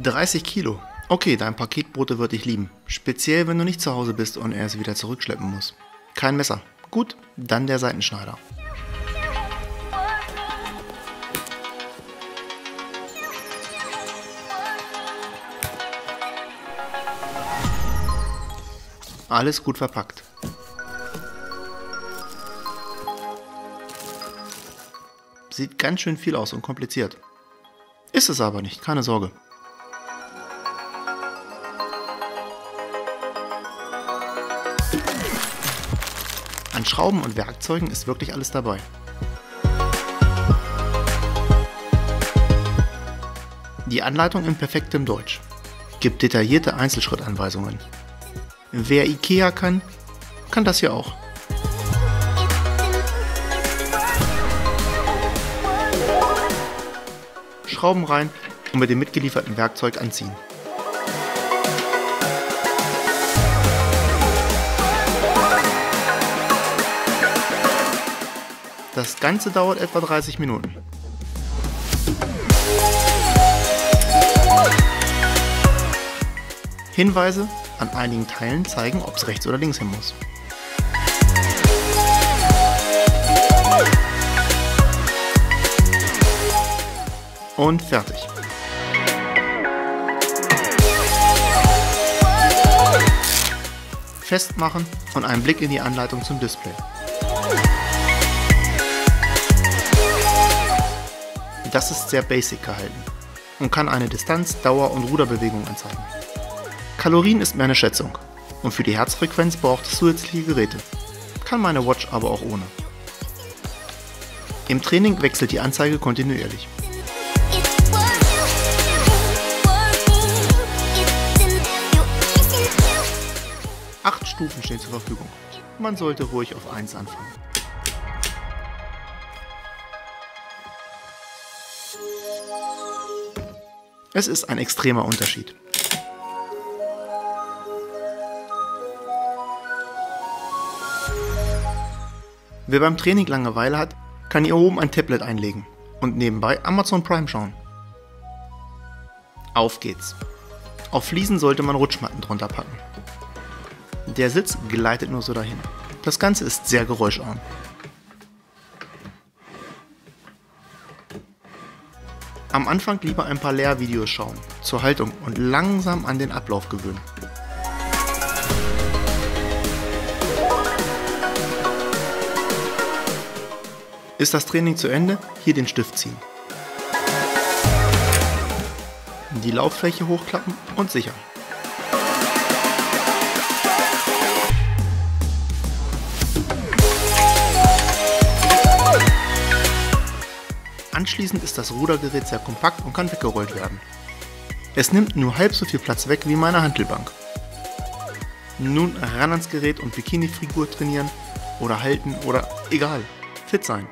30 Kilo. Okay, dein Paketbote wird dich lieben. Speziell, wenn du nicht zu Hause bist und er es wieder zurückschleppen muss. Kein Messer. Gut, dann der Seitenschneider. Alles gut verpackt. Sieht ganz schön viel aus und kompliziert. Ist es aber nicht, keine Sorge. An Schrauben und Werkzeugen ist wirklich alles dabei. Die Anleitung in perfektem Deutsch gibt detaillierte Einzelschrittanweisungen. Wer IKEA kann, kann das hier auch. Schrauben rein und mit dem mitgelieferten Werkzeug anziehen. Das Ganze dauert etwa 30 Minuten. Hinweise an einigen Teilen zeigen, ob es rechts oder links hin muss. Und fertig. Festmachen und einen Blick in die Anleitung zum Display. Das ist sehr basic gehalten und kann eine Distanz, Dauer und Ruderbewegung anzeigen. Kalorien ist meine Schätzung und für die Herzfrequenz braucht es zusätzliche Geräte. Kann meine Watch aber auch ohne. Im Training wechselt die Anzeige kontinuierlich. Acht Stufen stehen zur Verfügung. Man sollte ruhig auf 1 anfangen. Es ist ein extremer Unterschied. Wer beim Training Langeweile hat, kann hier oben ein Tablet einlegen und nebenbei Amazon Prime schauen. Auf geht's. Auf Fliesen sollte man Rutschmatten drunter packen. Der Sitz gleitet nur so dahin. Das Ganze ist sehr geräuscharm. Am Anfang lieber ein paar Lehrvideos schauen, zur Haltung und langsam an den Ablauf gewöhnen. Ist das Training zu Ende? Hier den Stift ziehen. Die Lauffläche hochklappen und sichern. Anschließend ist das Rudergerät sehr kompakt und kann weggerollt werden. Es nimmt nur halb so viel Platz weg wie meine Hantelbank. Nun ran ans Gerät und Bikini-Figur trainieren oder halten oder egal, fit sein.